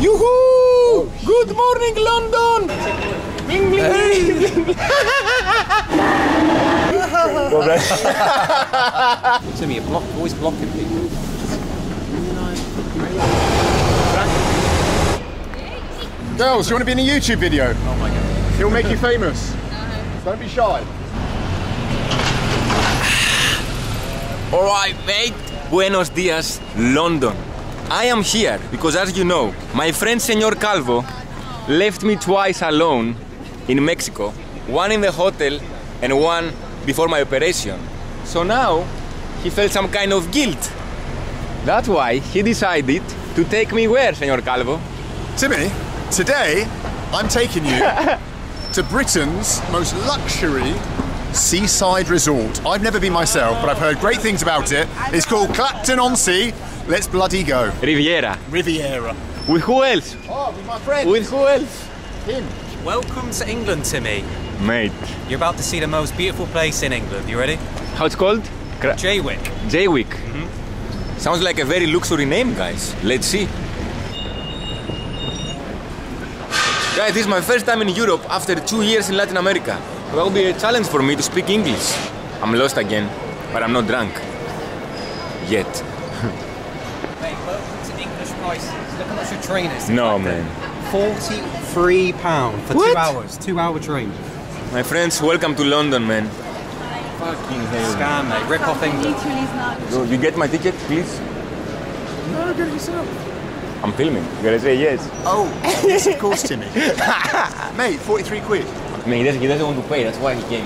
Yoo-hoo! Good morning, London! Timmy, you're block, always blocking people. Girls, you want to be in a YouTube video? Oh my god. He'll make you famous. Uh-huh. Don't be shy. Alright, mate. Buenos dias, London. I am here because, as you know, my friend Senor Calvo left me twice alone in Mexico. One in the hotel and one before my operation. So now he felt some kind of guilt. That's why he decided to take me where, Senor Calvo? Timmy, today I'm taking you to Britain's most luxury seaside resort. I've never been myself, but I've heard great things about it. It's called Clacton on Sea. Let's bloody go. Riviera. Riviera. With who else? Oh, with my friend. With who else? him. Welcome to England, Timmy. Mate. You're about to see the most beautiful place in England. You ready? How it's called? Cra- Jaywick. Jaywick. Mm-hmm. Sounds like a very luxury name, guys. Let's see. Guys, this is my first time in Europe after two years in Latin America. That will be a challenge for me to speak English. I'm lost again, but I'm not drunk. Yet. Mate, welcome to English prices. Look how much your train is. No, man. Forty-three pound for What? two hours. Two-hour train. My friends, welcome to London, man. Fucking hell. scam, mate. Rip off England. Literally is not. So you get my ticket, please? No, get it yourself. I'm filming. You gotta say yes. Oh, yes, of course, Timmy. Mate, 43 quid. Man, he doesn't, he doesn't want to pay. That's why he came.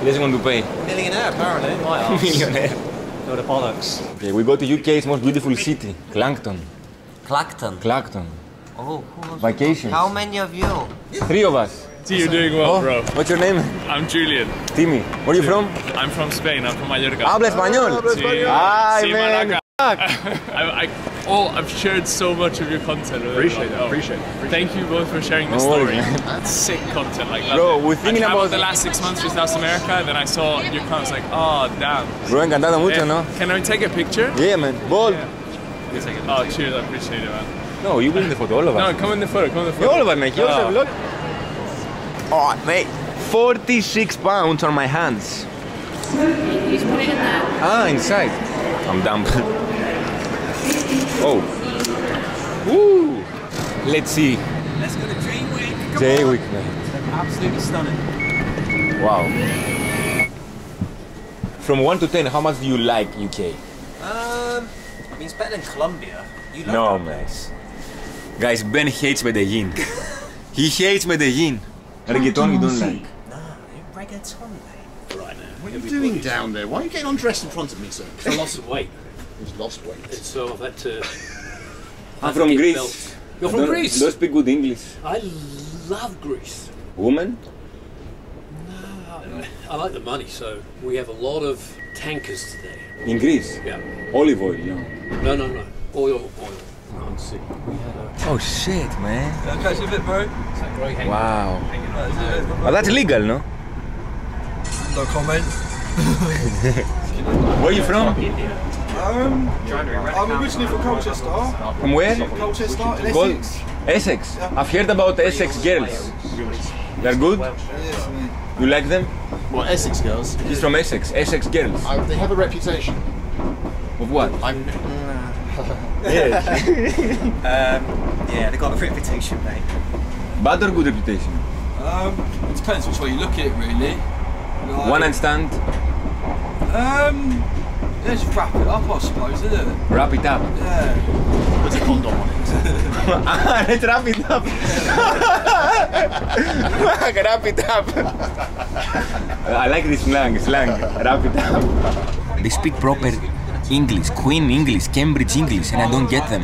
He doesn't want to pay. Millionaire, apparently. My. Millionaire. Load of bollocks. Okay, we go to UK's most beautiful city, Clacton. Clacton. Clacton. Oh, who was Vacations. How many of you? Three of us. See, you're doing well, Oh, bro. What's your name? I'm Julian. Timmy. Where are you from? I'm from Spain. I'm from Mallorca. Habla español. Sí, Ay, sí, man. Malaga. I, I, oh, I've shared so much of your content. with Appreciate everyone. it, appreciate it, Thank you both for sharing the No story. worries. That's sick content. Like, love Bro, it. we're thinking I traveled about- the last six months to South America. Then I saw your content. I was like, oh, damn. Bro, encantado mucho, ¿no? Can I take a picture? Yeah, man. Bold. Oh, cheers. I appreciate it, man. No, you win the photo, all of No, us. come in the photo. Come in the Yeah, photo. all of us, mate. You also Oh. look. Oh, mate. 46 pounds on my hands. You just put it in there. Ah, inside. I'm dumb. oh. Woo. Let's see. Let's go to Jaywick. Come Jaywick, on. man. Absolutely stunning. Wow. From 1 to 10, how much do you like UK? Um, I mean, it's better than Colombia. You love No, that man. place. Guys, Ben hates Medellin. he hates Medellin. Reggaeton you don't like. Nah, reggaeton, mate. right now. What are you doing down there? Why are you getting undressed in front of me, sir? I lost some weight, He's lost weight. so uh, I've had to. I'm from Greece. built. You're I from Greece. Don't speak good English. I love Greece. Woman? I like the money, so we have a lot of tankers today. In Greece? Yeah. Olive oil, no. No, no, no. Oil, oil. On sea. Oh shit, man. Can I catch a bit, bro? Wow. Oh, that's legal, no? No comment. Where are you from? Um, I'm originally from Colchester. From where? Colchester in Gold- Essex. Essex. I've heard about Essex girls. They're good? Yes. You like them? Well, Essex girls, He's from Essex. Essex girls. I, they have a reputation. Of what? I'm. Yes. Um, yeah, they got a reputation, mate. Bad or good reputation? Um, it depends which way you look at it, really. Like, One night stand, Um, yeah, just wrap it up, I suppose, isn't it? wrap it up. Yeah. Put a condom on it. Ah, let's wrap it up. wrap it up. I like this slang, slang. Wrap it up. They speak proper English, Queen English, Cambridge English, and I don't get them.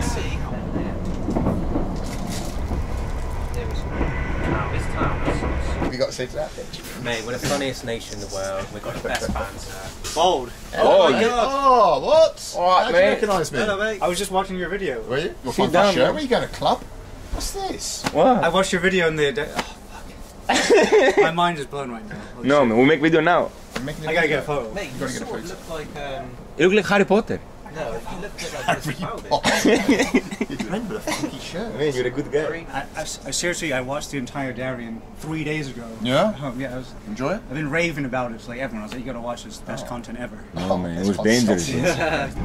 We got to say to that picture. Mate, we're the funniest nation in the world. We've got the best banter. Bold. Oh, my God. Oh, what? All right, How do you mate. recognise me? mate. I was just watching your video. Were you? Well, Sit fuck down, that shirt. man. Where you going to club? What's this? What? I watched your video in the day. Oh, fuck. My mind is blown right now. Holy No, shit. man, we'll make video now. I'm making I gotta get a photo. Mate, you Gotta get a sort of photo. look like um, You look like Harry Potter. Remember the funky shirt. Man, you're a good guy. I, I, I seriously, I watched the entire Darien three days ago. Yeah? Oh, yeah, I was, Enjoy it? I've been raving about it. It's like everyone. I was like, you gotta watch this. Best oh. content ever. Oh, oh man, it was dangerous.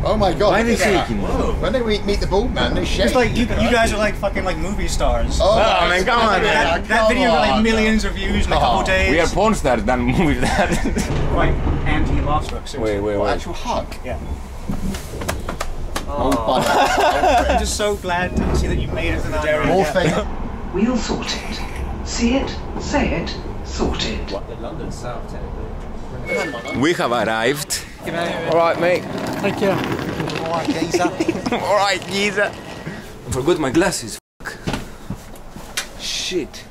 Oh my god. Why are they look at that. shaking? When they meet, meet the bald man, they shake. It's like you, you guys are like fucking like movie stars. Oh, Oh, man, come on, that, that video got like millions of views in a couple Oh. days. We are porn stars done movie that. quite anti-awestruck. seriously. wait, wait, What, wait. actual hug. Yeah. Oh, bugger. I'm just so glad to see that you made it to the Darien. More Yeah. fame. We'll sort it. See it, say it, sort it. London South, technically. We have arrived. All right, mate. Thank you. All right, geezer. I forgot my glasses. Fuck. Shit.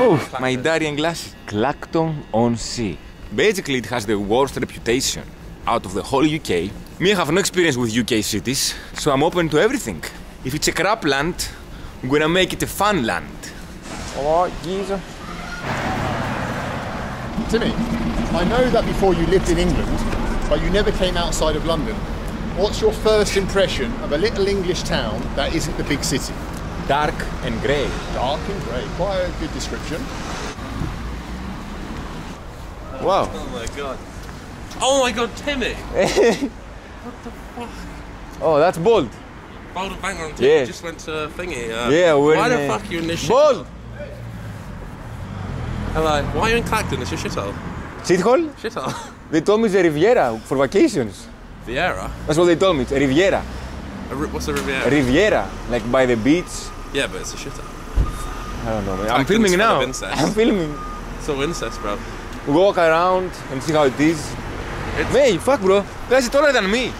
Oh, my Darien glasses. Clacton on Sea. Basically, it has the worst reputation out of the whole UK. Me, I have no experience with UK cities, so I'm open to everything. If it's a crap land, I'm gonna make it a fun land. All right, geezer. Timmy, I know that before you lived in England, but you never came outside of London. What's your first impression of a little English town that isn't the big city? Dark and grey. Dark and grey. Quite a good description. Wow. Oh my god. Oh my god, Timmy! What the fuck? Oh, that's bold. Bald and Bankrupt on Yeah. TV just went to thingy. Uh, Yeah, we're Why the fuck are you in this shit? Bold. Hello. Why are you in Clacton? It's a shithole. Shithole? Shithole. They told me it's a Riviera for vacations. Riviera? That's what they told me. It's a Riviera. A ri- what's a Riviera? Riviera, like by the beach. yeah, but it's a shithole. I don't know, man. I'm filming now. I'm filming. It's all incest, bro. Walk around and see how it is. It's- Hey, fuck, bro. Guys, it's taller than me.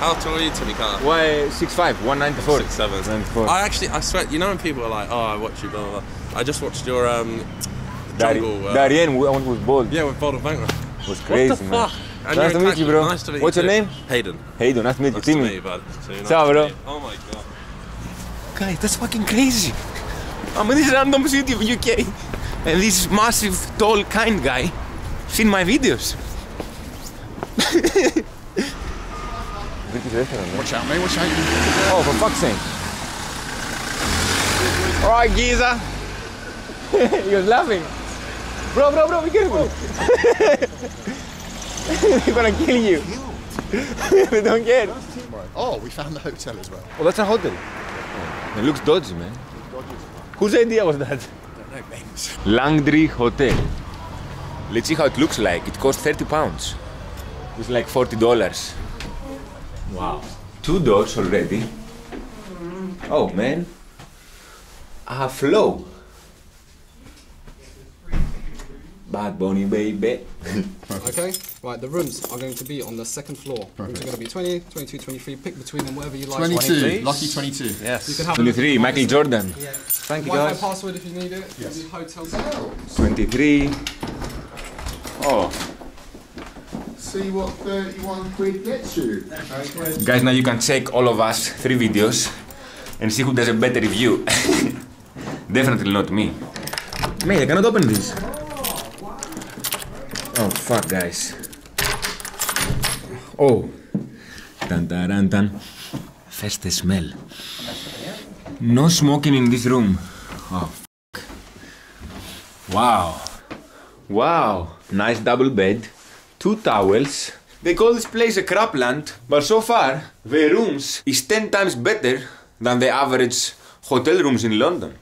How tall are you, Timmy Carr? Why 6'5", 194. Six seven. 94. I actually, I swear, you know when people are like, "Oh, I watch you," blah blah. blah. I just watched your um, Dari- jungle. Uh, Darien, I went with bald. yeah, with Bald and Bankrupt. It was crazy, what the man. fuck? And Nice to meet you, bro. Nice to meet What's you your too. name? Hayden. Hey, do nice to meet you, Nice to Timmy. meet you, bud. Too nice Ciao, bro. Oh my god. Guys, that's fucking crazy. I'm in this random city of UK, and this massive, tall, kind guy seen my videos. Watch out, mate. Watch out. Oh, for fuck's sake. Alright, geezer. he was laughing. Bro, bro, bro, be careful. They're gonna kill you. they don't care. Oh, we found the hotel as well. Oh, that's a hotel. It looks dodgy, man. Whose idea was that? Langtree Hotel. Let's see how it looks like. It costs 30 pounds. It's like 40 dollars. Wow. Two doors already. Oh, man. A flow. Bad Bunny, baby. Okay, right, the rooms are going to be on the second floor. Rooms are going to be 20, 22, 23. Pick between them whatever you like. 22. Lucky 22. Yes. You can have 23, Michael Jordan. Yeah. Thank you guys. password if you need it. Yes. The hotel. 23. Oh. See what 31 quid gets you. Guys, now you can check all of us three videos and see who does a better review. Definitely not me. Mate, I cannot open this. Oh fuck, guys. Oh. Dun dun dun dun. First the smell. No smoking in this room. Oh fuck. Wow. Wow. Nice double bed. Two towels. They call this place a crapland, but so far the rooms is 10 times better than the average hotel rooms in London.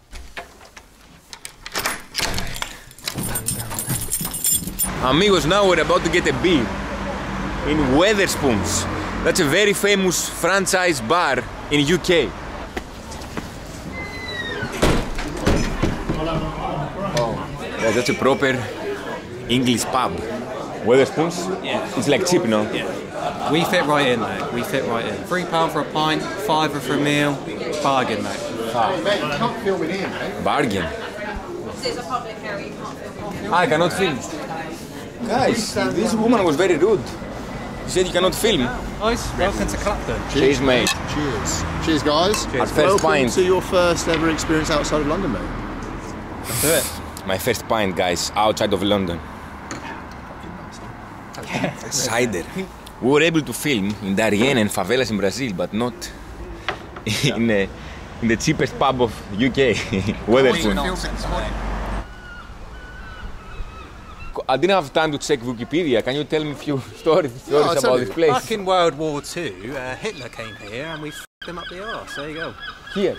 Amigos, now we're about to get a beer in Wetherspoons. That's a very famous franchise bar in UK. Oh, yeah, that's a proper English pub. Wetherspoons? Yeah. It's like cheap, no? We fit right in, mate. We fit right in. Three pound for a pint, fiver for a meal. Bargain, mate. Mate, you can't film in here, mate. Bargain. I cannot film. Guys, this woman was very rude. She said you cannot film. Nice. Welcome to Clacton. Cheers, mate. Cheers. Cheers, guys. Our first Welcome pint. to your first ever experience outside of London, mate. Do it. My first pint, guys, outside of London. Cider. We were able to film in Darien and favelas in Brazil, but not in, uh, in the cheapest pub of UK, Wetherspoon. I didn't have time to check Wikipedia. Can you tell me a few stories, stories I'll about this place? Back in World War II, uh, Hitler came here and we f***ed him up the arse. There you go. Here.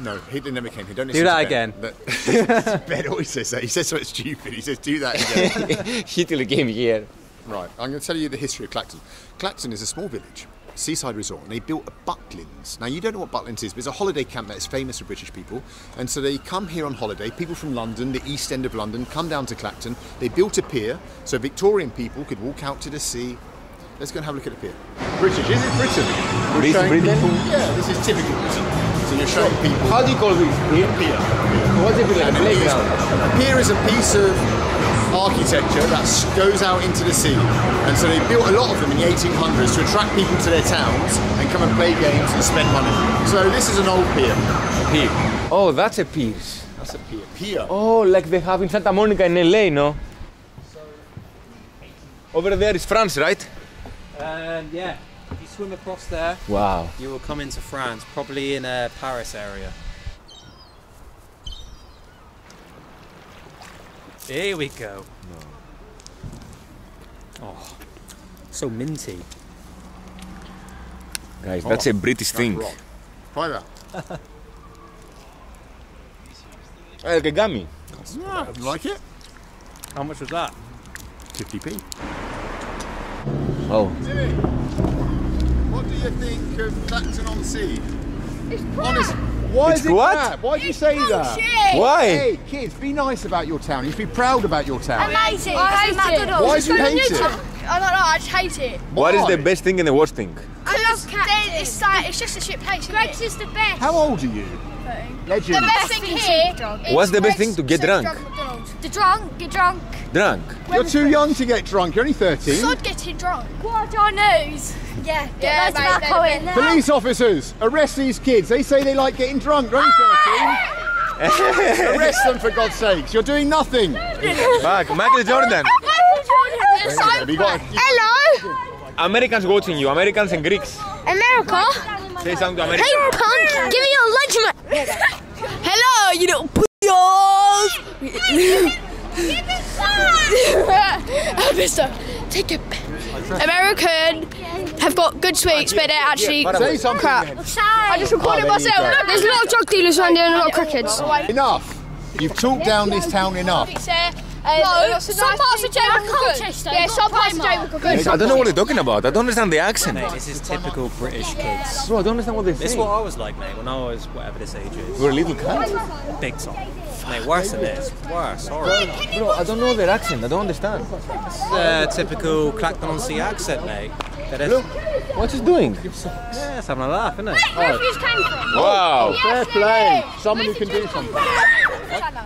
No, Hitler never came here. Don't Do that to again. Ben. But- ben always says that. He says something stupid. He says, do that again. Hitler came here. Right, I'm going to tell you the history of Clacton. Clacton is a small village, seaside resort, and they built a Butlins. Now, you don't know what Butlins is, but it's a holiday camp that is famous for British people. And so they come here on holiday. People from London, the east end of London, come down to Clacton. They built a pier so Victorian people could walk out to the sea. Let's go and have a look at the pier. British, is it Britain? We're Britain? people- yeah, this is typical Britain. So you're showing people. How do you call this? Pier? pier. What's it like? And A a pier? A pier is a piece of architecture that goes out into the sea. And so they built a lot of them in the 1800s to attract people to their towns and come and play games and spend money. So this is an old pier. Pier. Oh, that's a pier. That's a pier. Pier. Oh, like they have in Santa Monica in LA, no? Over there is France, right? Um, yeah, if you swim across there, Wow. you will come into France, probably in a Paris area. Here we go. Oh, so minty. Guys, that's a British thing. Try that. Like a gummy. Yeah, you like it? How much was that? 50p. Oh. Jimmy, what do you think of Clacton on Sea? Honest. Why It's is it what? crap? Why do you say that? Why? Hey, kids, be nice about your town. You should be proud about your town. Amazing. I hate it. Why do you hate it? I don't know. I just hate it. What is the best thing and the worst thing? I love Clacton. It's like it's just a shit place. Greggs is the best. How old are you? Legend. The best thing here. is What's the best thing to get Central drunk? McDonald's. The drunk, get drunk. Drunk. You're too young to get drunk. You're only 13. Sod getting drunk. What our news? Yeah, get Yeah, loads of mate, alcohol they're in there. Police officers, arrest these kids. They say they like getting drunk. They're only 13. arrest them for God's sakes. You're doing nothing. Back. Michael Jordan. Have you got- Hello, Americans watching you. Americans and Greeks. America. Say something to America. Hey, punk, give me your lunch, man. Hello, you little pussies. Mister, take it. back. American have got good sweets, but they're actually Say crap. then. I just recorded Oh, myself. Look, there's a lot of drug dealers around here and a lot of crackheads. Enough. You've talked down this town enough. Eh? No, some parts of Jamaica are good. Yeah, some parts of Jamaica are good. I don't know what they're talking about. I don't understand the accent. Mate, this is typical British kids. Bro, I don't understand what they're This is what I was like, mate, when I was whatever this age is. You're a little cunt. Big time. Mate, worse than this. Worse, horrible. Bro, I don't know their accent. I don't understand. It's Uh, typical Clacton on Sea accent, mate. That is, Look, what's he doing? yeah, it's having a laugh, isn't it? Where you came from? Wow. Fair play. Someone who can do something.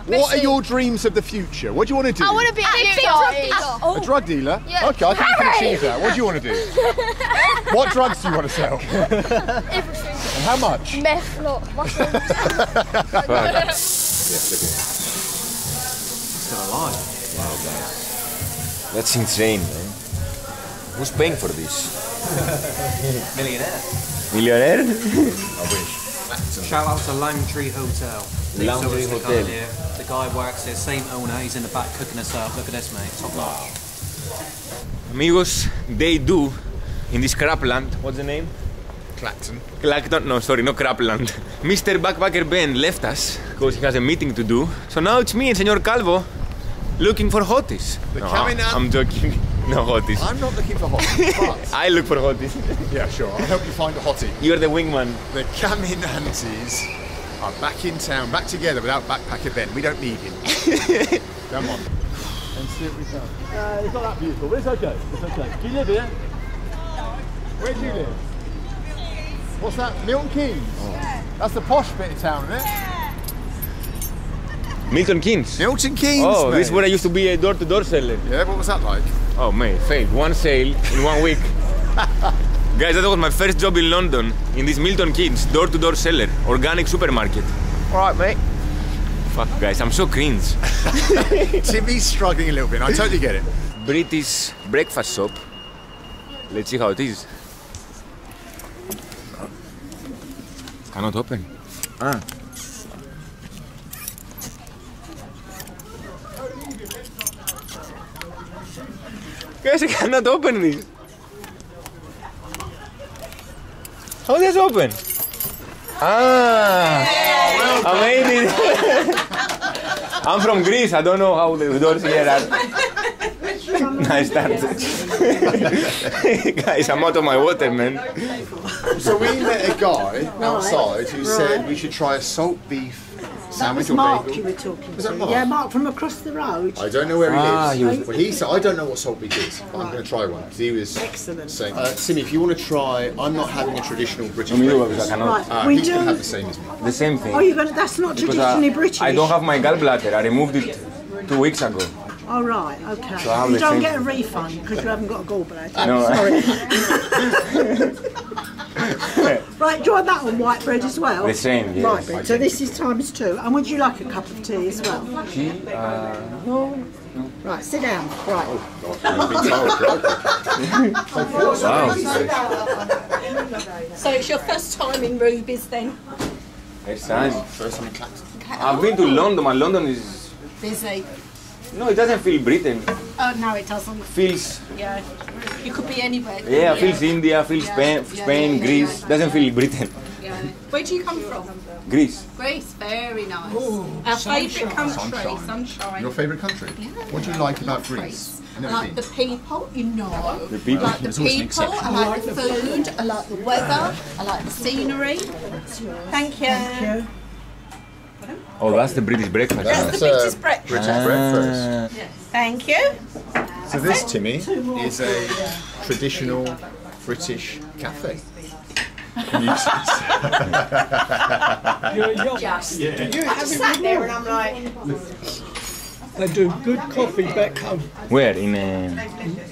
What are your dreams of the future? What do you want to do? I want to be a big drug oh. A drug dealer? Yeah. Okay, I think you can achieve that. What do you want to do? what drugs do you want to sell? Everything. And how much? Meth, lot, mushrooms. Still alive. That's insane, man. Who's paying for this? Millionaire. Millionaire? Shout out to Langtree Hotel. Langtree tourists that come Hotel. here. The guy works here, same owner, he's in the back cooking us up. Look at this, mate. Top notch. Amigos, they do in this crapland. What's the name? Clacton. Clacton, no, sorry, no crapland. Mr. Backpacker Ben left us because he has a meeting to do. So now it's me and Senor Calvo looking for hotties. The no, Caminante- I'm joking. No hotties. I'm not looking for hotties, but I look for hotties. yeah, sure. I'll help you find a hottie. You're the wingman. The Caminantes are back in town, back together without Backpacker Ben. We don't need him. Come on. And see what we found. Uh, it's not that beautiful, but it's okay. It's okay. Do you live here? Where do you live? What's that? Milton Keynes? That's the posh bit of town, isn't it? Milton Keynes. Milton Keynes, Oh, mate. this is where I used to be a door-to-door seller. Yeah, what was that like? Oh, mate, failed. One sale in one week. Guys, that was my first job in London, in this Milton Keynes door-to-door seller, organic supermarket. All right, mate. Fuck, guys, I'm so cringe. Timmy's struggling a little bit. and I totally get it. British breakfast shop. Let's see how it is. Cannot open. Ah. Guys, I cannot open this. How does open? Ah, it. I'm from Greece. I don't know how the doors here are. nice start. Guys, I'm out of my water, man. So we met a guy outside who said we should try a salt beef That sandwich was or Mark bagel. you were talking Was that to. Mark? Yeah, Mark from across the road. I don't know where he Ah, lives. he was- But he said, I don't know what salt beef is, but I'm going to try one. Because he was Excellent. saying, uh, Simi, if you want to try, I'm not having a traditional British No, me breakfast. because I cannot. Right, Ah, we he's going to do- have the same as me. The same thing. Oh, you're gonna. That's not Because traditionally I, British. I don't have my gallbladder. I removed it two weeks ago. Oh right, okay. So you don't get a refund because you haven't got a gallbladder. No. Sorry. right, do you want that on white bread as well? The same, yes. White bread. So this is times two. And would you like a cup of tea as well? Tea? Uh, No. Right, sit down. Right. wow. So it's your first time in Ruby's then? It's nice. First time in Clacton. I've been to London, and London is. Busy. No, it doesn't feel Britain. Oh no, it doesn't. Feels. Yeah. You could be anywhere. couldn't Yeah, feels India, feels Spain, Yeah, Spain yeah, yeah, Greece. yeah. Doesn't feel Britain. Yeah. Where do you come from? Greece. Greece, very nice. Our favourite country, sunshine. Your favourite country? What do you like about Greece? I like the people, you know. The people. I like the There's always an people, I like the food, I like the weather, I like the scenery. Thank you. Thank you. Oh, that's the British breakfast. That's the uh, British breakfast. British breakfast. Yes. Thank you. So this, Timmy, is a traditional British cafe. Just. I just sat there and I'm like, They do good coffee back home Where? In, uh,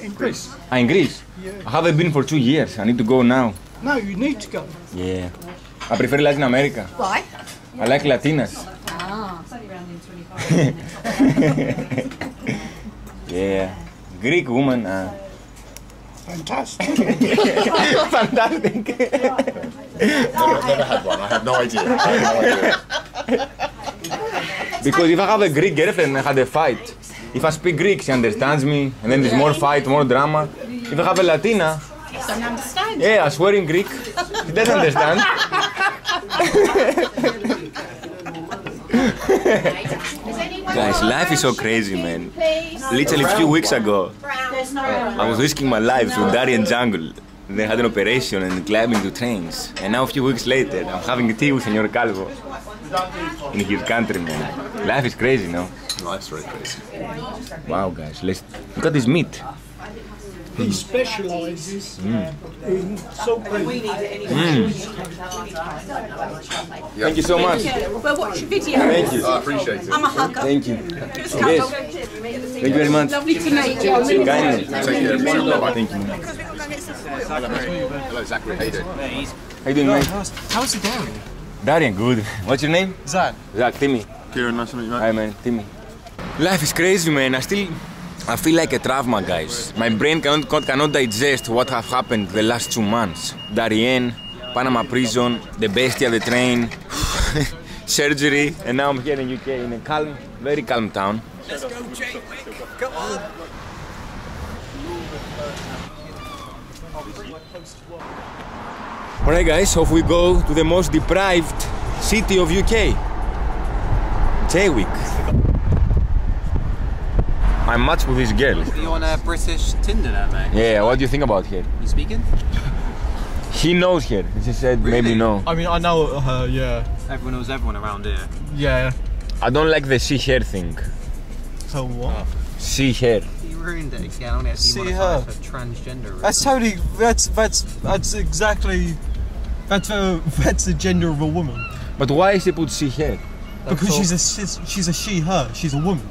in Greece. ah, in Greece? I haven't been for two years. I need to go now. No, you need to go. Yeah. I prefer Latin America. why? I like Latinas. Ah. Yeah. Greek woman. Uh, Fantastic. Fantastic. Never, never had one. I have no idea. I have no idea. Because if I have a Greek girlfriend, I had a fight. If I speak Greek, she understands me, and then there's more fight, more drama. If I have a Latina, yeah, I swear in Greek, she doesn't understand. Guys, life is so crazy, man. Literally a few weeks ago, I was risking my life through Darien jungle. They had an operation and climbing to trains. And now a few weeks later, I'm having tea with Senor Calvo in his country, man. Life is crazy, no? Life's really crazy. Wow, guys, let's look at this meat. He specialises in salt beef. Mm. Thank you so much. We'll watch your video. Thank you. I appreciate it. I'm a hugger. Thank you. Give Yes. Thank you very much. Lovely to meet you. I'm really Kindly. Take care. Thank you. Hello, Zachary. How you doing? How you doing, mate? How's the dairy? Darien, good. What's your name? Zach. Zach, Timmy. Kieran, nice to meet you, Hi, man. Timmy. Life is crazy, man. I still, I feel like a trauma, guys. My brain cannot cannot digest what have happened the last two months. Darien, Panama prison, the bestia, the train, surgery, and now I'm here in UK in a calm, very calm town. Let's go, Jake. Come on. Alright, guys, off we go to the most deprived city of UK, Jaywick. I matched with this girl. You on a British Tinder now, mate? Yeah, what do you think about her? You speaking? He knows her. She said maybe no. I mean, I know her, yeah. Everyone knows everyone around here. Yeah. I don't like the see her thing. So what? See her. You ruined it again. Only See See her. for transgender. That's totally. That's that's that's exactly. That's a that's the gender of a woman. But why is it put see her? Because she's a she's, she's a she her. She's a woman.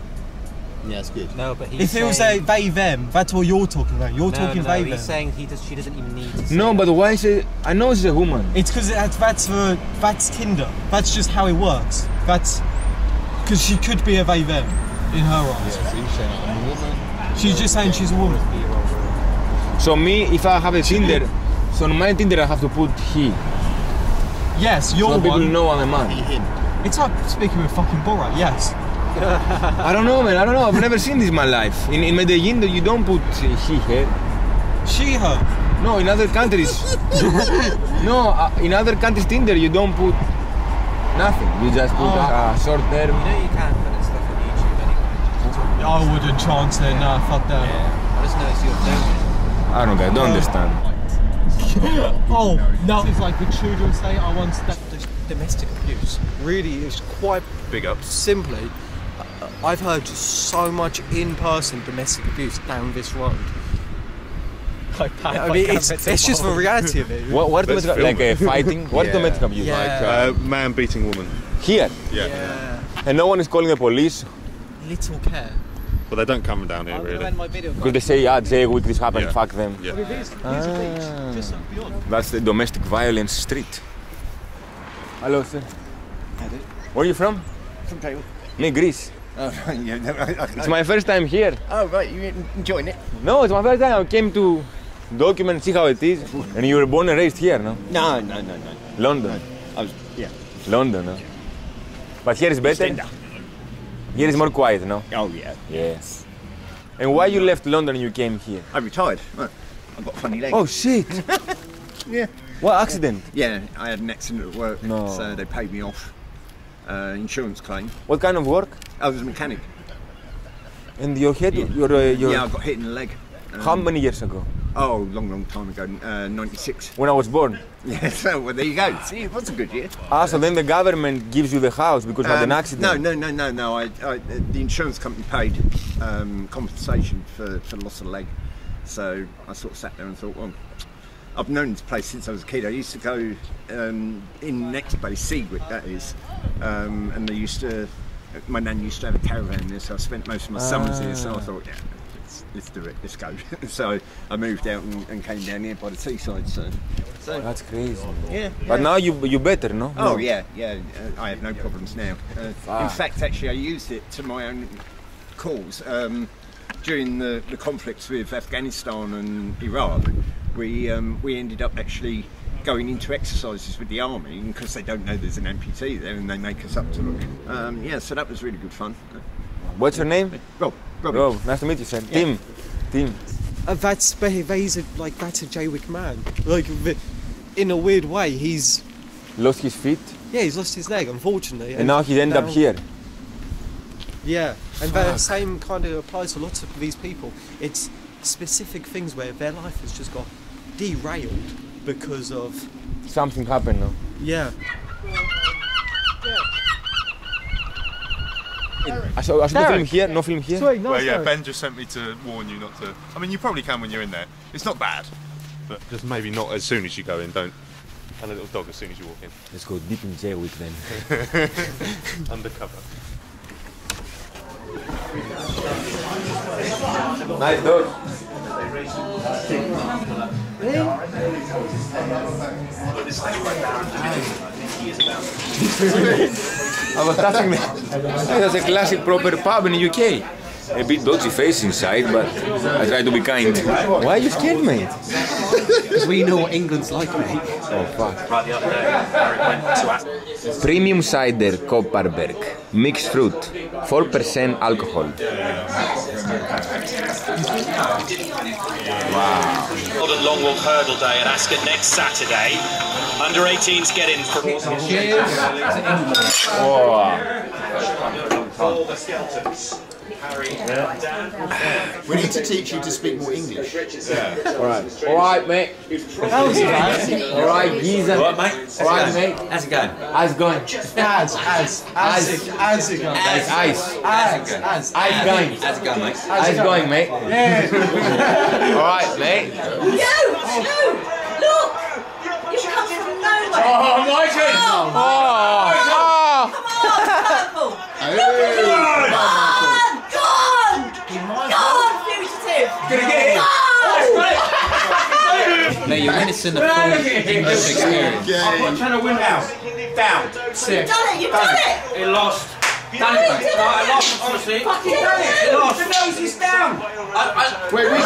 Yeah, it's good. No, but he's If it was a saying, they them, that's what you're talking about. You're no, talking no, they he's saying he does, she doesn't even need to. No, but why is it? I know she's a woman. It's because that's that's for that's Tinder. That's just how it works. That's because she could be a they them in her eyes. Yeah, so you're saying I'm a woman, She's just saying she's a woman. So me, if I have a Tinder, so on my Tinder I have to put he. Yes, you're so people one. know I'm a man. It's like speaking with fucking Borat. Yes. I don't know, man. I don't know. I've never seen this in my life. In, in Medellin, you don't put he, her. She, her. No, in other countries. no, uh, in other countries, Tinder, you don't put nothing. You just put Oh. a short term. You know you can't put stuff on YouTube anyway. I wouldn't chance it. Nah, fuck that. I just noticed you're doing it. I don't know. I don't understand. Oh no! It's like the children say. I once that. Domestic abuse really is quite Big up. simply. I've heard so much in-person domestic abuse down this road. I mean, it's, it's just the reality of it. What, what Let's domestic, like film uh, fighting? What is Yeah. domestic abuse? Yeah. Like uh, man beating woman. Here. Yeah. And no one is calling the police Little care. But they don't come down here really. my video. because they say, ah, Jaywick this happened, Yeah. fuck them. Yeah. Ah. That's the domestic violence street. Hello, sir. Where are you from? From Cable. Me, Greece. Oh, yeah, no, I, I, It's my first time here. Oh, right, you enjoying it? No, it's my first time. I came to document, see how it is. And you were born and raised here, no? No, no, no, no. London. I was, yeah. London, no? But here is better. Here is more quiet, no? Oh, yeah. Yes. And why you left London and you came here? I retired. I've got a funny legs. Oh shit! Yeah. What accident? Yeah, I had an accident at work, No. so they paid me off. Uh, insurance claim. What kind of work? I was a mechanic. And your head, your, uh, your. Yeah, I got hit in the leg. How Um, many years ago? Oh, long, long time ago. Uh, 96. When I was born. Yeah, so well, there you go. See, it was a good year. Ah, so then the government gives you the house because you had an Um, accident. No, no, no, no, no. I, I, the insurance company paid um, compensation for, for loss of leg. So I sort of sat there and thought, well, I've known this place since I was a kid. I used to go um, in next base, Seawick, that is, um, and they used to. My nan used to have a caravan there, so I spent most of my summers here. So I Ah. thought, yeah, let's, let's do it, let's go. so I moved out and, and came down here by the seaside. So, so That's crazy. Yeah, But yeah. now you you better, no? Oh No. yeah, yeah. Uh, I have no problems now. Uh, in fact, actually, I used it to my own cause um, during the, the conflicts with Afghanistan and Iraq. We um, we ended up actually going into exercises with the army because they don't know there's an amputee there and they make us up to look. Um, yeah, so that was really good fun. What's your name? Rob. Rob. Rob. Nice to meet you, sir. Tim. Tim. Uh, that's but he's a, like that's a Jaywick man. Like in a weird way, he's Lost his feet. yeah he's lost his leg unfortunately, And now he's end up here. Yeah, and the Fuck. same kind of applies to lots of these people. It's specific things where their life has just got derailed because of Something happened, no? yeah. I should, I should film here, no film here. well, yeah, Ben just sent me to warn you not to. I mean, you probably can when you're in there. It's not bad, but just maybe not as soon as you go in. Don't. And a little dog as soon as you walk in. Let's go deep in jail with them. Undercover. Nice dog. I was touching the. That's a classic proper pub in the UK. A bit dodgy face inside, but I try to be kind. Why are you scared, mate? Because we know what England's like, mate. Oh fuck. Premium cider Kopparberg, mixed fruit, 4% alcohol. Wow. Golden Long Walk Hurdle Day at Ascot next Saturday. Under 18s get in for all the skeletons. Harry, Dan, We need to teach you to speak more English. Alright. Alright, mate. Alright, geezer. What, mate? Alright, mate. How's it going? How's it going? As, as, as, it, as it goes. As ice. As, as, How's it going? How's it going, mate? How's it going, mate? Yeah. Alright, mate. You! You! Look! You come from nowhere! Oh, my turn. Oh, Oh, oh. Come on, purple! Hey, Come on! Gonna get it. Oh! Gone! Mate, you're witnessing the full English experience. Okay. trying to win now. Down. You've done it! You've done it! It lost. Done it. No, I lost, honestly. Fucking done it. I lost. The nose is down. I, I, Wait, which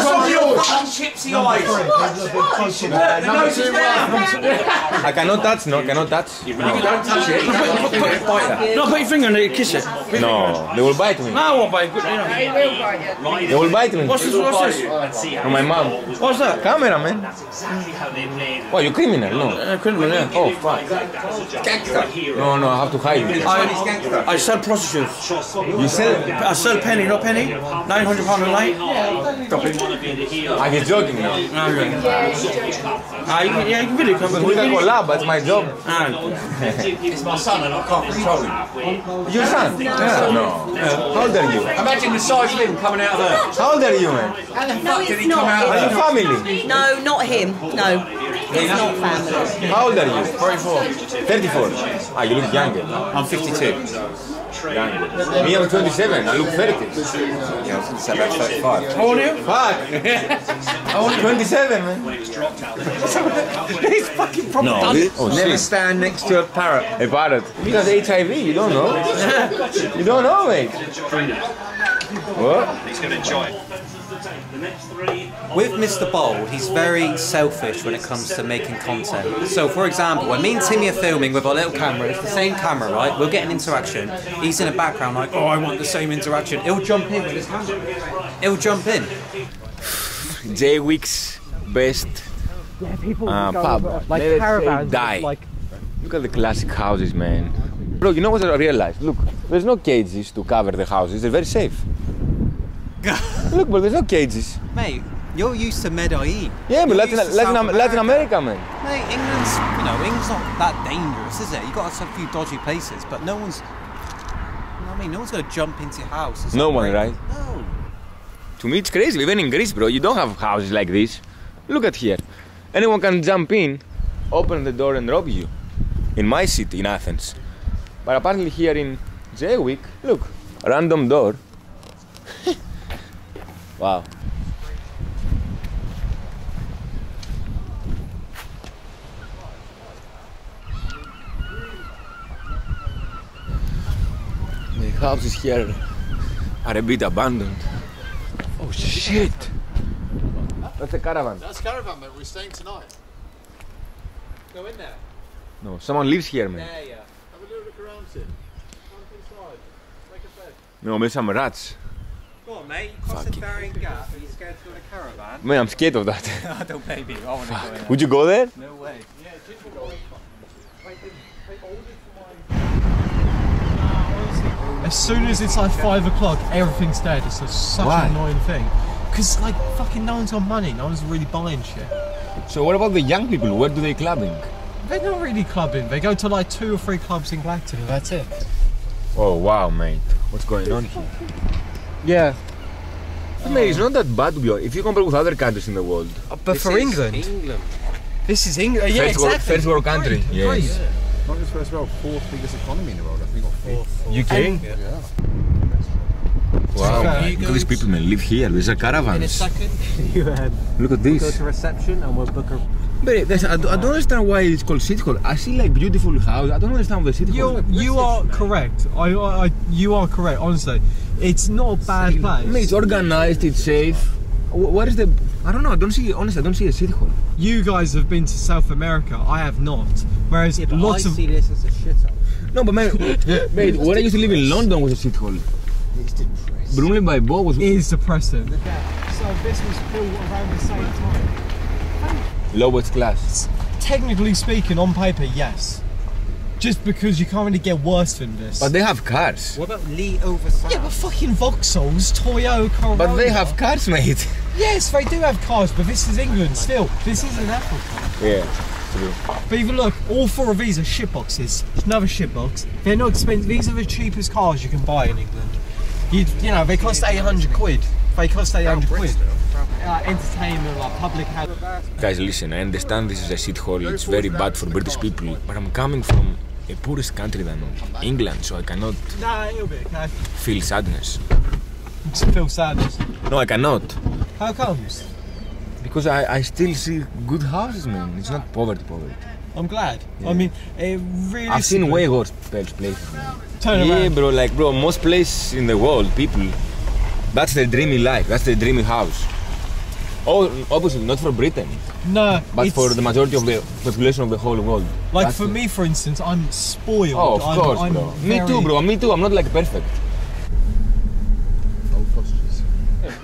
I saw one's your yours? fucking chipsy Number eyes. three. What? The number nose two, is down. I cannot touch, no, cannot touch. You don't touch it. Put, put it bite that. No, put your finger on it, kiss it. No, they will bite me. No, I won't bite. Good, you know. They will bite me. What's this? What's this? From my mom. What's that? Camera, man. What, you criminal? No. Uh, criminal, yeah. Oh, fuck. No, no, I have to hide it. I, I sell prostitutes. You sell? I sell penny, not penny. Nine hundred pound a night. Are you joking now? Ah, okay. Ah, you can, yeah, you can really come. We can collab, that's my job. Ah. It's my son and I can't control him. Your son? Yeah. No. How old are you? Imagine the size of him coming out of there. How old are you, man? How the No, fuck he's did he come out Are you family? No, not him. No, he's not family. How old are you? 44. 34. Ah, you look younger. I'm 52. Younger. Me, I'm 27. I look 30. Yeah, I was going to say about 35. How old are you? Fuck. I was 27, man. He's fucking probably No. done it. Oh, Never shit. stand next to a parrot. A parrot. Because HIV, you don't know. you don't know, mate. What? He's going to enjoy it. With Mr. Bold, he's very selfish when it comes to making content. So, for example, when me and Timmy are filming with our little camera, it's the same camera, right? We'll get an interaction. He's in the background, like, oh, I want the same interaction. He'll jump in with his camera. He'll jump in. Jaywick's best Yeah, uh, pub. like Let us say caravans, die. like Look at the classic houses, man. Bro, you know what I realized? Look, there's no cages to cover the houses. They're very safe. Look, bro, there's no cages. Mate, you're used to Medellin. Yeah, but Latin, Latin, South Latin America, man. Mate, England's, you know, England's not that dangerous, is it? You've got a few dodgy places, but no one's, you know I mean? No one's going to jump into your house. No one, right? No. To me, it's crazy. Even in Greece, bro, you don't have houses like this. Look at here. Anyone can jump in, open the door, and rob you. In my city, in Athens. But apparently, here in Jaywick, look, random door. Wow. The houses here are a bit abandoned. Oh shit! That's a caravan. That's a caravan, mate. We're staying tonight. Go in there. No, someone lives here, man. There, yeah. Have a little look around it. Jump inside. Make a bed. No, there's some rats. Go on, mate. You crossing Darien Gap. Are you scared to go in a caravan? Man, I'm scared of that. I don't blame you. I want to go there. Would you go there? No way. As soon as it's like five o'clock, everything's dead. It's a, such Why? an annoying thing. Because like fucking no one's got money. No one's really buying shit. So what about the young people? Where do they clubbing? They're not really clubbing. They go to like two or three clubs in Clacton, and that's it. Oh wow, mate. What's going on here? Yeah. Mate, it's not that bad to be honest. If you compare with other countries in the world. Oh, but for England, England. this is England. Uh, yeah, First world- exactly. first world country. Agreed, Yes. agreed. Not just first world, fourth biggest economy in the world. I think, or fifth. UK? Yeah. Wow, So, man. Look at these people, man. Live here. There's a In a second, You had Look at go this. to reception and we'll book a. But I don't I don't understand why it's called city hall. I see like beautiful house. I don't understand the city hall. You're, you are correct. I, I, I, you are correct. Honestly, it's not a bad place. Mate, it's organized. It's safe. Wh- What is the? I don't know. I don't see. Honestly, I don't see a city hall. You guys have been to South America. I have not. Whereas But lots I of see this as a shithole. No, but mate, mate, where I used to live in London was a city hall. Bromley by Bow was is depressing. So this was built around the same time. lowest class. Technically speaking, on paper, yes. Just because you can't really get worse than this. But they have cars. What about Lee over South? yeah, but fucking Vauxhalls, Toyota, Corolla. But they have cars, mate. Yes, they do have cars, but this is England still. This isn't Africa. Yeah, true. But even look, all four of these are shitboxes. Another shitbox. They're not expensive. These are the cheapest cars you can buy in England. You, you know, they cost 800 quid. They cost 800 quid. Uh, entertainment, like public housing. Guys, listen, I understand this is a shit hole. It's very bad for British people. But I'm coming from a poorest country than England, so I cannot Nah, it'll be okay. feel sadness. Feel sadness. No, I cannot. How comes? Because I, I still see good houses, man. It's not poverty, poverty. I'm glad. I mean, it really. I've seen way worse places. Turn yeah, around. bro. Like, bro, most places in the world, people, that's their dreamy life. That's their dreamy house. Oh, obviously not for Britain, No, but for the majority of the population of the whole world. Like That's for me, for instance, I'm spoiled. Oh, of I'm, course, I'm bro. Me very- too, bro. Me too. I'm not like perfect.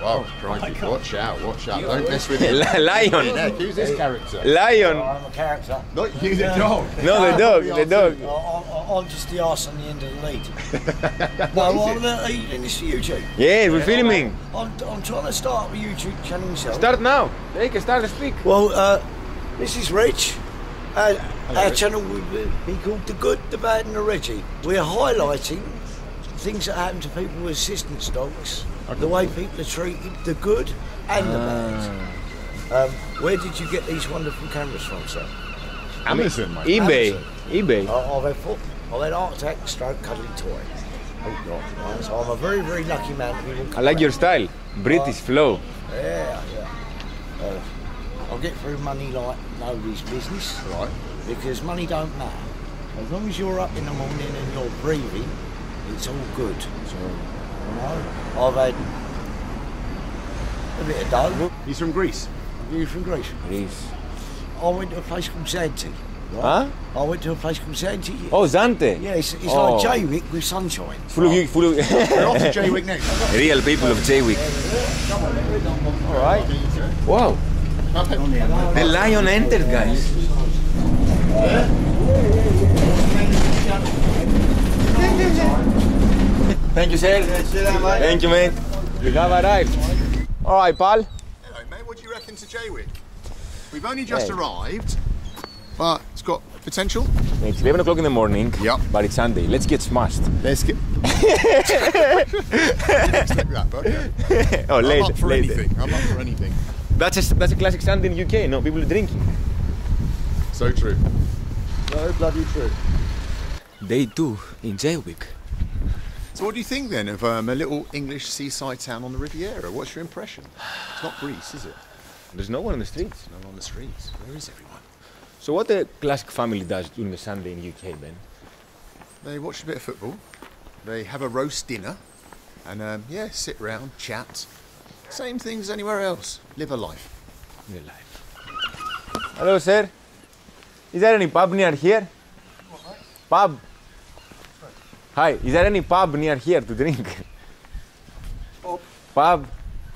Wow, crikey. Watch out, watch out. Don't mess with him. Lion. Nick, who's this character? Lion. I'm a character. Not you, the dog. No, the dog. The dog. I- I- I'm just the arse on the end of the lead. well, I'm uh, eating this for YouTube. Yeah, we're filming. I'm, I'm trying to start up a YouTube channel myself. Start now. Take can start to speak. Well, uh, this is Rich. Uh, our Rich. channel will be called The Good, The Bad and The Reggie. We're highlighting things that happen to people with assistance dogs, the way people are treated, the good and the bad. Um, where did you get these wonderful cameras from, sir? Amazon, mate. eBay. Amazon. eBay. I- I've had foot. I've had Art Attack stroke cuddly toy. Oh God! Right, so I'm a very, very lucky man to be walking I like your style. British flow. Yeah, yeah. Uh, I'll get through money like nobody's business. Right. Because money don't matter. As long as you're up in the morning and you're breathing, it's all good. So, you know, I've had a bit of dough. He's from Greece. You're from Greece? Greece. I went to a place called Zante. Right? Huh? I went to a place called Zante. Oh, Zante. Yeah, it's, it's Oh. like Jaywick with sunshine. Full of you, full of We're off to Jaywick next. Real people of Jaywick. All right. Wow. The lion entered, guys. Thank you, sir. Thank you, mate. We have arrived. All right, pal. Hello, mate. What do you reckon to Jaywick? We've only just Hey. arrived, but it's got potential. It's 11 o'clock in the morning, Yep. but it's Sunday. Let's get smashed. Let's get. expect that, but okay. oh, I'm later. up for later. anything. I'm up for anything. That's a, that's a classic Sunday in the UK, no? People drinking. So true. So bloody true. Day two in Jaywick. So, what do you think then of um, a little English seaside town on the Riviera? What's your impression? It's not Greece, is it? There's no one on the streets. No one on the streets. Where is everyone? So what the classic family does during the Sunday in the UK, Ben? They watch a bit of football. They have a roast dinner, and um, yeah, sit round, chat. Same things anywhere else. Live a life. Real life. Hello, sir. Is there any pub near here? Pub. Hi. Is there any pub near here to drink? Pub.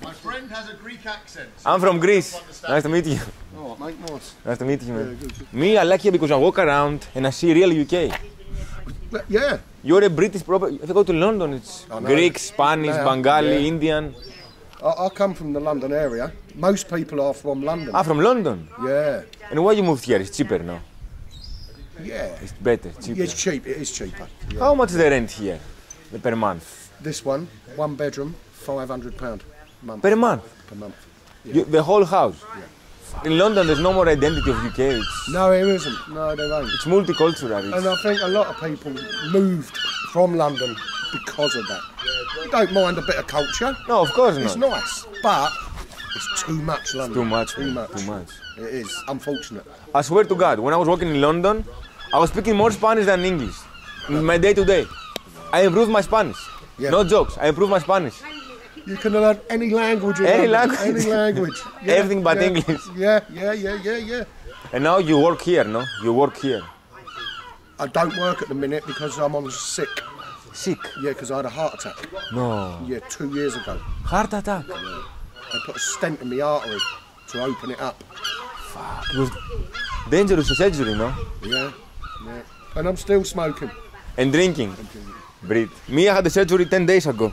My friend has a Greek accent. I'm from Greece. Nice to meet you. Oh, mate, nice. Nice to meet you, man. Me, I like here because I walk around and I see real UK. Yeah. You're a British proper. If you go to London, it's Greek, Spanish, Yeah, Bengali, yeah. Indian. I, I come from the London area. Most people are from London. Ah, from London. Yeah. And why you moved here? It's cheaper, no? Yeah. It's better, cheaper. It's cheap. It is cheaper. Yeah. How much the rent here the- per month? This one, one bedroom, five hundred pound month. Per month? Per month. You, the whole house? In London, there's no more identity of UK. It's, No, it isn't. No, there ain't. it's multicultural. It's, And I think a lot of people moved from London because of that. You don't mind a bit of culture. No, of course not. It's nice, but it's too much London. too much, Too much. too much. It is unfortunate. I swear to God, when I was working in London, I was speaking more Spanish than English. My day to day. I improved my Spanish. Yeah. No jokes. I improved my Spanish. You can learn any language. in Any language. Any language. Everything but yeah, English. Yeah, yeah, yeah, yeah, yeah. And now you work here, no? You work here. I don't work at the minute because I'm on sick. Sick? Yeah, because I had a heart attack. No. Yeah, two years ago. Heart attack? They put a stent in my artery to open it up. It was dangerous surgery, no? Yeah, yeah. And I'm still smoking. And drinking. Breathe. Me, I had the surgery 10 days ago.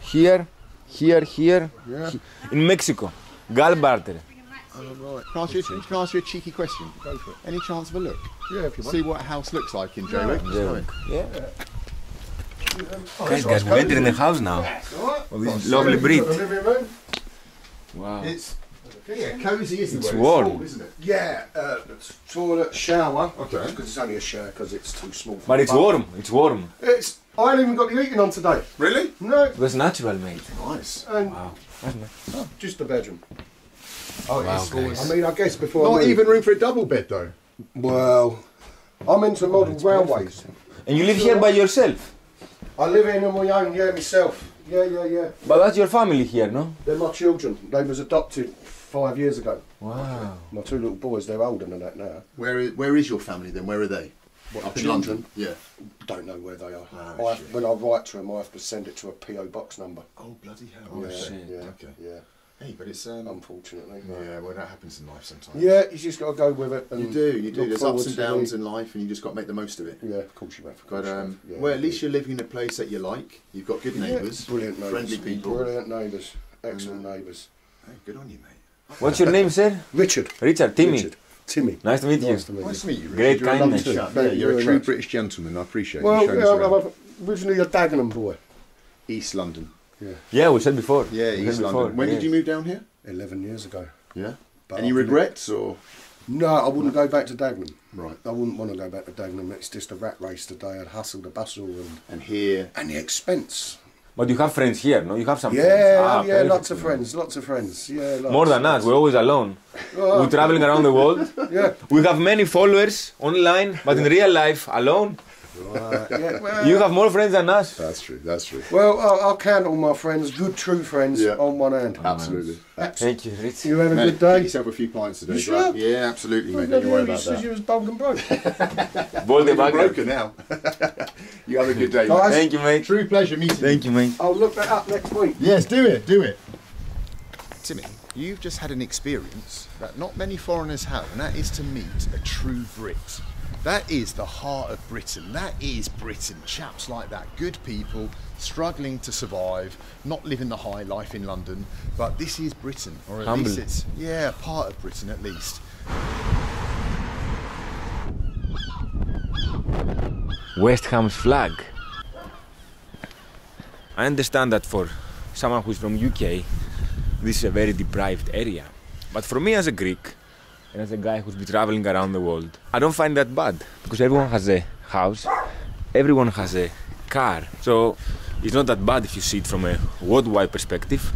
Here, here, here. Yeah. he- In Mexico. Gallbladder. Oh, right. Can I, ask you, can I ask you a cheeky question? Go for it. Any chance of a look? Yeah, if you want. See what a house looks like in Jaywick? Jaywick. Yeah. Oh, Guys, guys, we're entering the house now. Oh, this is lovely breed. Wow. It's yeah, cosy, isn't it? It's it? warm. small, isn't it? Yeah, uh, toilet, shower. Okay. Because it's only a shower because it's too small. For But it's bath. warm. It's warm. It's. I ain't even got the heating on today. Really? No. It was natural, mate. Nice. And Wow. just the bedroom. Oh, Wow, it's guys. I mean, I guess before. I Not moved- even room for a double bed though. Well, I'm into model railways. And you live here by yourself? I live in on my own, yeah, myself. Yeah, yeah, yeah. But that's your family here, no? They're my children. They was adopted five years ago. Wow. My two little boys, they're older than that now. Where is, where is your family then? Where are they? What, Up in? London? Yeah. Don't know where they are. Oh, I, shit. when I write to them, I have to send it to a PO box number. Oh bloody hell! yeah, Oh, shit. yeah, Okay. yeah. Hey, but it's um, unfortunately. Yeah, well, that happens in life sometimes. Yeah, you just got to go with it. And You do, you do. There's ups and downs in life, and you just got to make the most of it. Yeah, of course you have. of But course you um, yeah. well, at least you're living in a place that you like. You've got good neighbours, Yeah, neighbours, brilliant neighbours, friendly people. brilliant neighbours, excellent neighbours. Hey, good on you, mate. What's your name, sir? Richard. Richard, Timmy. Richard. Timmy. Nice to meet you. Nice to meet Nice to meet you. Richard. Great You're a lovely kindness. chap. Yeah, you're a true British gentleman. I appreciate Well, you showing yeah, I'm, originally a Dagenham boy. East London. Yeah. Yeah, we said before. Yeah, We said East before, London. When yeah. did you move down here? Eleven years ago. Yeah. But Any I've been- regrets or? No, I wouldn't go back to Dagenham. Right. I wouldn't want to go back to Dagenham. It's just a rat race today. I'd hustle the bustle and and here and the expense. But you have friends here, no? You have some yeah, friends. Ah, yeah, perfect. lots of friends, lots of friends. Yeah, lots. More than us, we're always alone. Oh. We're traveling around the world. Yeah. We have many followers online, but in real life, alone. Right, yeah, well- You have more friends than us. That's true. That's true. Well, I'll, I'll count all my friends, good true friends, Yeah. on one hand. Absolutely. Thank you, Rich. You have a good day. Get yourself a few pints today. You sure? right? Yeah, absolutely, mate. Don't you worry you, about that. you was bold and broke. Bold You're back. broken now. you have a good day. Guys. mate. Thank you, mate. True pleasure meeting you. Thank you, mate. I'll look that up next week. Yes, do it, do it. Timmy, you've just had an experience that not many foreigners have, and that is to meet a true Brit. That is the heart of Britain. That is Britain. Chaps like that, good people, struggling to survive, not living the high life in London, but this is Britain, or at Humble. least it's yeah, part of Britain at least. West Ham's flag. I understand that for someone who's from UK, this is a very deprived area. But for me as a Greek, and as a guy who's been traveling around the world, I don't find that bad because everyone has a house, everyone has a car. So it's not that bad if you see it from a worldwide perspective,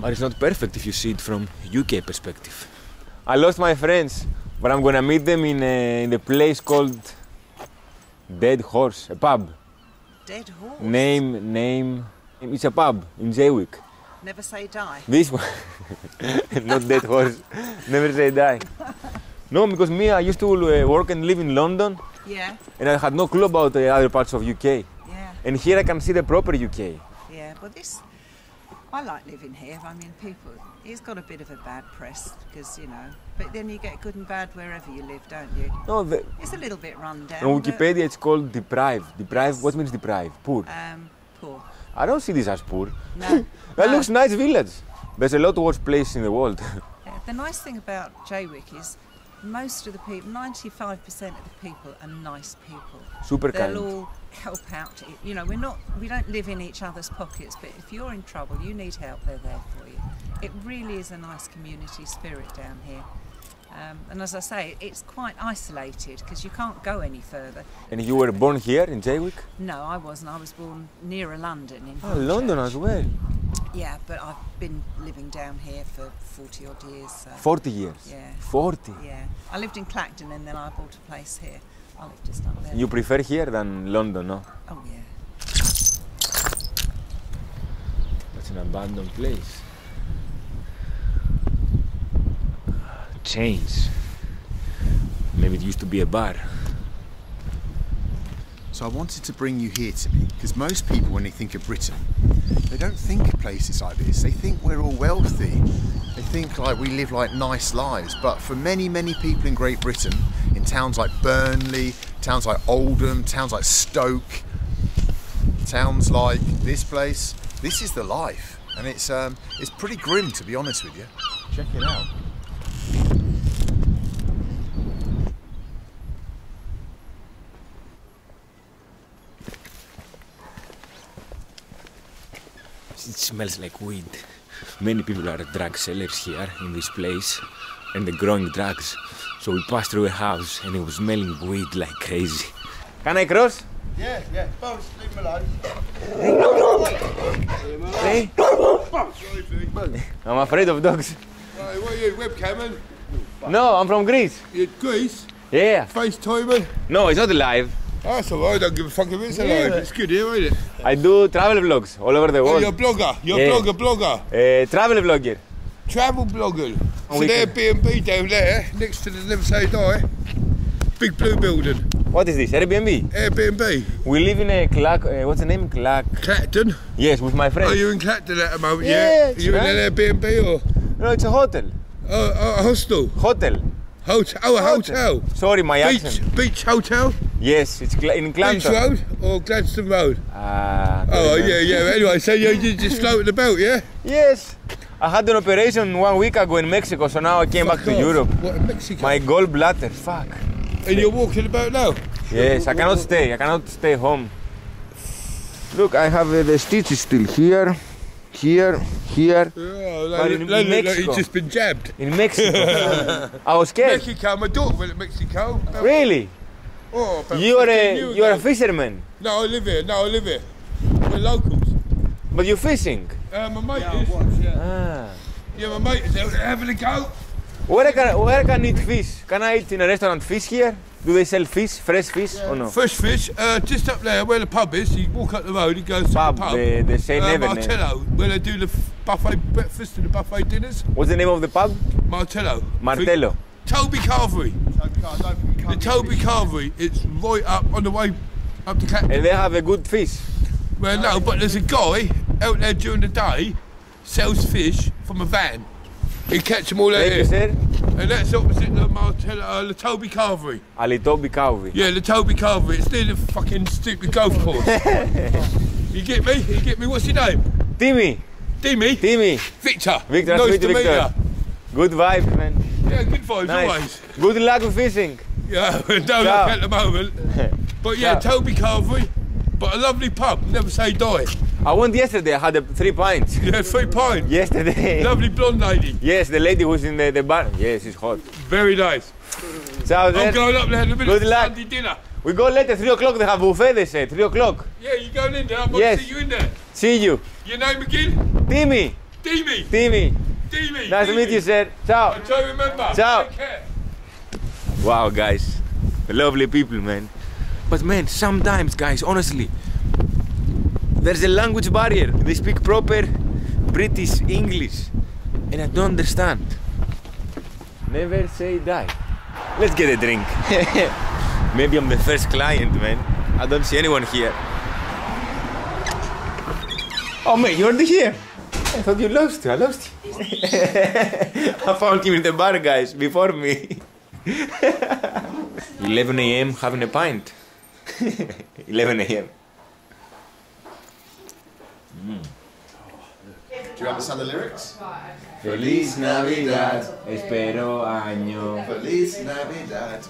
but it's not perfect if you see it from UK perspective. I lost my friends, but I'm gonna meet them in a, in a place called Dead Horse, a pub. Dead horse. Name, name. It's a pub in Jaywick. Never say die. This one, not Dead Horse. Never say die. No, because me, I used to uh, work and live in London, Yeah, and I had no clue about the other parts of UK. yeah, And here I can see the proper UK. yeah. but this, I like living here. I mean, people, it's got a bit of a bad press because, you know, but then you get good and bad wherever you live, don't you? No, the, It's a little bit run down. on Wikipedia it's called deprived. Deprived. What means deprived? Poor. Um, poor. I don't see this as poor. No. That no. looks nice village. There's a lot worse place in the world. The nice thing about Jaywick is most of the people, 95% of the people are nice people. Super kind. They'll all help out. You know, we're not, we don't live in each other's pockets, but if you're in trouble, you need help, they're there for you. It really is a nice community spirit down here. Um, and as I say, it's quite isolated because you can't go any further. and you were born here in Jaywick? No, I wasn't. I was born nearer London in Oh, London as well. Yeah, but I've been living down here for 40 odd years. So. 40 years? Yeah. 40? Yeah. I lived in Clacton and then I bought a place here. I live just up there. You prefer here than London, no? Oh, yeah. That's an abandoned place. Chains. Maybe it used to be a bar. So I wanted to bring you here to me because most people, when they think of Britain, they don't think of places like this. They think we're all wealthy. They think like we live like nice lives. But for many, many people in Great Britain, in towns like Burnley, towns like Oldham, towns like Stoke, towns like this place, this is the life, and it's um, it's pretty grim to be honest with you. Check it out. It smells like weed. Many people are drug sellers here in this place and they're growing drugs. So we passed through a house and it was smelling weed like crazy. Can I cross? Yeah, yeah. Bones, leave him alone. Hey. I'm afraid of dogs. Hey, what are you, webcamming? No, I'm from Greece. You're Greece? Yeah. FaceTiming? No, it's not live. That's alright, I don't give a fuck if it's Yeah. alive. It's good here, ain't it? I do travel vlogs all over the Oh, world. you're a blogger. You're a Yeah. blogger, blogger. Uh, travel vlogger. Travel blogger. So there. B&B down there, next to the Never Say Die. Big blue building. What is this? Airbnb? Airbnb. We live in a Clack. Uh, what's the name? Clack. Clacton? Yes, with my friends. Oh, you're in Clacton at the moment, Yeah, yeah? it's you in right. an Airbnb or? No, it's a hotel. Oh, oh, a hostel? Hotel. Hotel. Oh, a hotel. Sorry, my Beach, accent. beach hotel? Yes, it's in Beach Road or Gladstone Road? Ah. Oh, yeah, yeah. Anyway, so you you just floating about, yeah? Yes. I had an operation one week ago in Mexico, so now I came back to. Europe. What, in Mexico? My gallbladder, fuck. And you're walking about now? Yes, I cannot stay. I cannot stay home. Look, I have uh, the stitches still here, here, here. Yeah, But they, in like Mexico. he's just been jabbed. In Mexico. I was scared. Mexico, my daughter went to Mexico. Really? Oh, You are a you are a fisherman, No, I live here. No, I live here. We're locals. but you're fishing. Uh, my mate is. Ah. Yeah, my mate is out there having a go. Where can where can I eat fish? Can I eat in a restaurant fish here? Do they sell fish, fresh fish or no? Fresh fish, uh, just up there where the pub is. You walk up the road, you go to Pub, the pub. the- the Saint uh, Never- Martello, where they do the buffet breakfast and the buffet dinners. What's the name of the pub? Martello. Martello. Toby Carvery. The Toby Carvery. It's right up on the way up to Clacton. And they have a good fish. Well, no, but there's a guy out there during the day sells fish from a van. He catch them all out Thank you, here. And that's opposite the Martello, uh, the Toby Carvery. Alitobi Cowby. Yeah, the Toby Carvery. It's near the fucking stupid golf course. you get me? You get me? What's your name? Timmy. Timmy. Timmy. Victor. Victor, nice nice to to meet Victor. Good vibes, man. Yeah, good vibes Nice. always. Good luck with fishing. Yeah, don't Ciao. look at the moment. But yeah, Ciao. Toby Carvery. But a lovely pub. Never say die. I went yesterday. I had a three pints. Yeah, three pints. Yesterday. Lovely blonde lady. Yes, the lady who's in the, the bar. Yes, it's hot. Very nice. Ciao. I'm going up there in a minute Good for luck. Sunday dinner. We go later, 3 o'clock. They have buffet, they say, 3 o'clock. Yeah, you going in there? I'm going Yes. to see you in there. See you. Your name again? Timmy. Demi. Timmy. Demi. Nice to meet you, sir. Ciao. To remember. Ciao. Take care. Wow, guys. Lovely people, man. But, man, sometimes, guys, honestly, there's a language barrier. They speak proper British English. And I don't understand. Never say die. Let's get a drink. Maybe I'm the first client, man. I don't see anyone here. Oh, man, you're here. I thought you lost. I lost you. I found him in the bar, guys, before me. 11 a.m. having a pint. 11 a.m. Hmm. Do you understand the lyrics? Feliz Navidad, espero año. Feliz Navidad.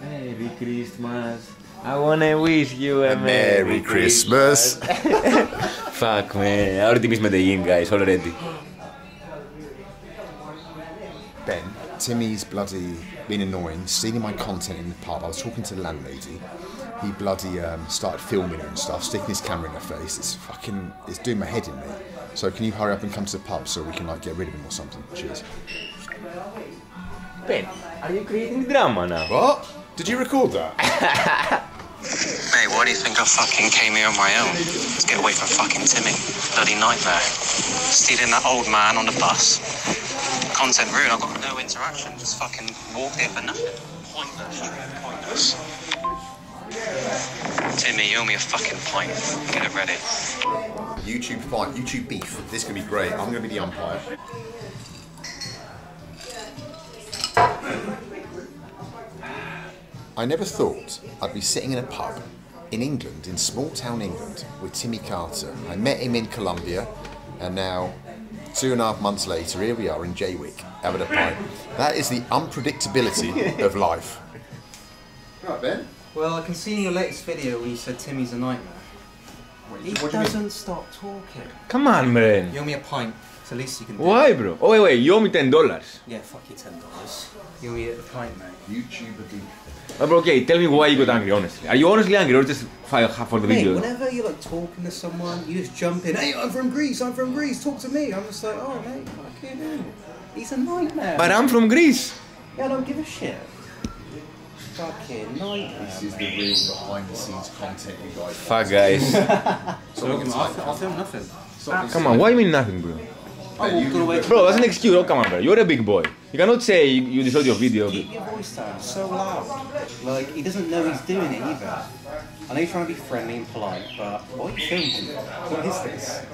Merry Christmas. I wanna wish you a, Merry Christmas. Fuck man, I already missed Medellin guys, already. Ben, Timmy's bloody been annoying, stealing my content in the pub. I was talking to the landlady. He bloody um, started filming her and stuff, sticking his camera in her face. It's fucking, it's doing my head in, mate. So can you hurry up and come to the pub so we can like get rid of him or something? Cheers. Ben, are you creating drama now? What? Did you record that? Mate, why do you think I fucking came here on my own? Let's get away from fucking Timmy. Bloody nightmare. Stealing that old man on the bus. Content ruined, I've got no interaction. Just fucking walked here for nothing. Pointless, pointless. Timmy, you owe me a fucking pint. Get it ready. YouTube fight, YouTube beef. This could be great. I'm going to be the umpire. I never thought I'd be sitting in a pub in England, in small town England, with Timmy Karter. I met him in Colombia, and now, two and a half months later, here we are in Jaywick, having a pint. That is the unpredictability of life. Right, Ben? Well, I can see in your latest video when you said Timmy's a nightmare. He what do doesn't mean? stop talking. Come on, man. You owe me a pint. It's the least you can do. Why, bro? Oh, wait, wait, you owe me $10. Yeah, fuck you, ten dollars. You owe me a pint, mate. YouTuber beef. Oh, bro, okay, tell me why you got angry, honestly. Are you honestly angry or just for, for the Mate, video? whenever you're like talking to someone, you just jump in. Hey, I'm from Greece. I'm from Greece. Talk to me. I'm just like, oh mate, fucking hell. He's a nightmare. But I'm from Greece. Yeah, I don't give a shit. Fucking nightmare. This is the real behind the scenes content, you guys. Fuck, guys. So look at me, I'll I film nothing. Come on, why you mean nothing, bro? I walked all the way. Bro, that's an excuse. Oh, come on, bro. You're a big boy. You cannot say you, you destroyed your video. Keep your voice down so loud. Like, he doesn't know he's doing it either. I know you're trying to be friendly and polite, but why are you filming? What is this?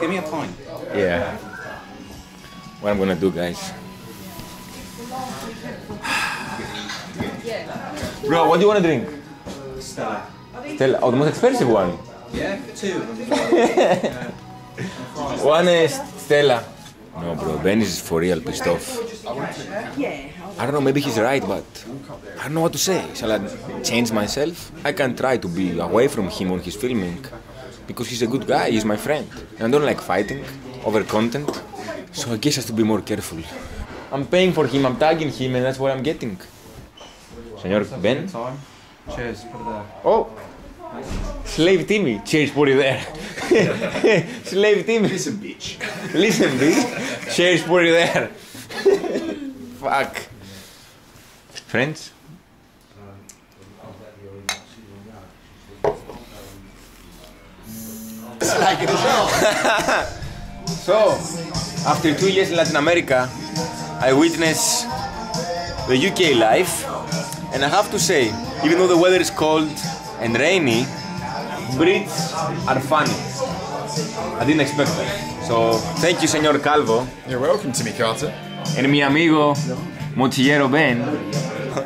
Give me a pint. Yeah. What I'm gonna do, guys. Bro, what do you wanna drink? Stella. Stella. Oh, the most expensive one. Yeah, two. One is Stella. No, bro. Ben is for real pissed off. I don't know. Maybe he's right, but I don't know what to say. Shall I change myself? I can try to be away from him when he's filming, because he's a good guy. He's my friend, and I don't like fighting over content. So I guess I have to be more careful. I'm paying for him. I'm tagging him, and that's what I'm getting. Senor Ben. Cheers. Put it there. Oh. Slave Timmy. Cheers, it there. Slave Timmy. Listen, bitch. Listen, bitch. Cheers, put it there. Fuck. Friends? like it. So, after two years in Latin America, I witnessed the UK life, and I have to say, even though the weather is cold and rainy, Brits are funny. I didn't expect that. So, thank you, Senor Calvo. You're welcome, Timmy Carter. And mi amigo Mochillero Ben.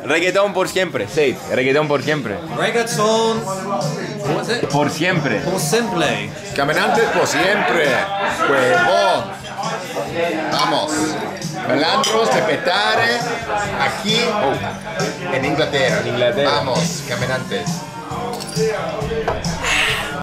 Reggaeton por siempre. It. Reggaeton por siempre. Reggaeton. What was it? Por siempre. Por. Caminantes por siempre. Huevón. Vamos. Melandros de Petare. Aquí. en Inglaterra. En Inglaterra. Vamos, caminantes. Yeah. Oh,